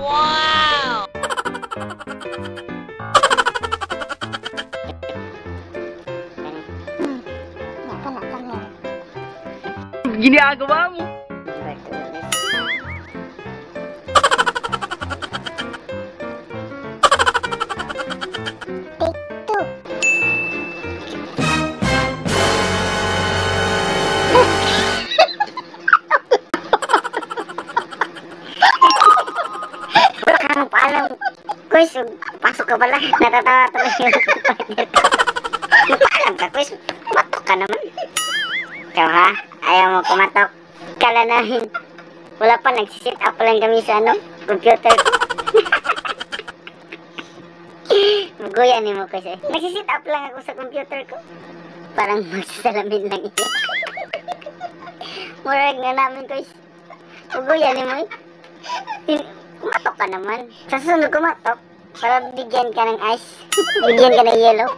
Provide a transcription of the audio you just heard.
Wow! Wala kami. Ginagawa Kuis, pasok ka pala. Natatawa tuloy yung partner ko. Paalam ka, Kuis. Batok ka naman. Ikaw ha? Ayaw mo kumatok. Kala namin. Wala pa, nagsisit up lang kami sa ano, computer ko. Maguya ni mo kasi. Nagsisit up lang ako sa computer ko. Parang magsasalamin lang yun. Murag na namin ko. Maguya ni mo eh. Kumatok ka naman. Sa susunod kumatok. Para bigyan ka ng ice. bigyan ka ng yellow.